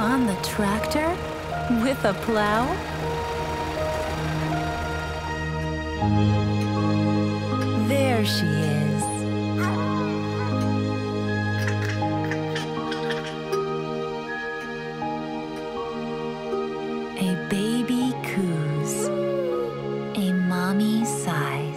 On the tractor? With a plow? There she is. A baby coos. A mommy sighs.